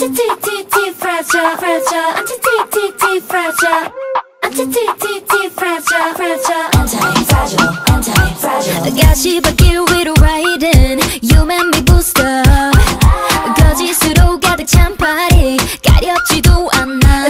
Anti-T-T-T fragile, fragile Anti-T-T-T fragile Anti-T-T-T fragile, fragile Anti-fragile, anti-fragile 가시밭길 위로 riding You make me boost up 거짓으로 가득 찬 파리 가렵지도 않아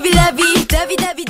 vie, la vie, la.